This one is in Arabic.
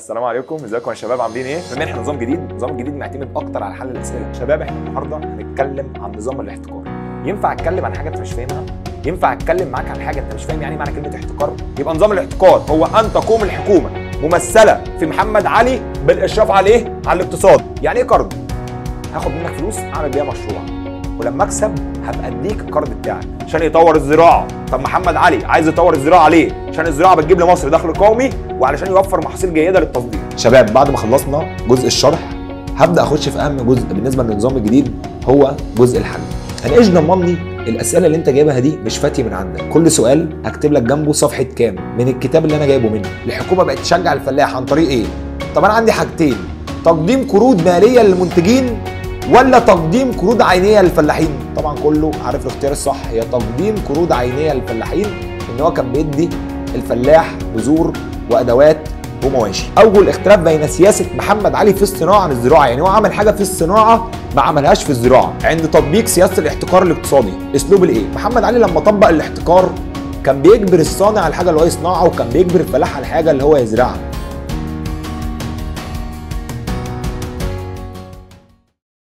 السلام عليكم. ازيكم يا شباب؟ عاملين إيه؟ بما إحنا نظام جديد نظام جديد معتمد أكتر على حل الاسئله. شباب إحنا النهارده هنتكلم عن نظام الاحتكار. ينفع اتكلم عن حاجة انت مش فاهمها؟ ينفع اتكلم معاك عن حاجة انت مش فاهم؟ يعني معنى كلمه احتكار؟ يبقى نظام الاحتكار هو ان تقوم الحكومة ممثله في محمد علي بالاشراف على إيه؟ على الاقتصاد. يعني إيه قرض؟ هاخد منك فلوس اعمل بيها مشروع. ولما اكسب هبقى اديك القرض بتاعك. عشان يطور الزراعة. طب محمد علي عايز يطور الزراعة ليه؟ عشان الزراعة بتجيب لمصر دخل قومي وعلشان يوفر محاصيل جيدة للتصدير. شباب بعد ما خلصنا جزء الشرح هبدأ أخش في أهم جزء بالنسبة للنظام الجديد هو جزء الحل أنا إيش ضمني الأسئلة اللي أنت جايبها دي مش فاتية من عندك. كل سؤال هكتب لك جنبه صفحة كام من الكتاب اللي أنا جايبه منه. الحكومة بقت تشجع الفلاح عن طريق إيه؟ طب أنا عندي حاجتين. تقديم قروض مالية للمنتجين ولا تقديم قروض عينية للفلاحين؟ طبعا كله عارف الاختيار الصح. هي تقديم قروض عينية للفلاحين إن هو كان بيدي الفلاح بذور وأدوات ومواشي. أول اختلاف بين سياسة محمد علي في الصناعة عن الزراعة. يعني هو عمل حاجة في الصناعة ما عملهاش في الزراعة. عند تطبيق سياسة الاحتكار الاقتصادي أسلوب الإيه؟ محمد علي لما طبق الاحتكار كان بيجبر الصانع على الحاجة اللي هو يصنعها وكان بيجبر الفلاح على الحاجة اللي هو يزرعها.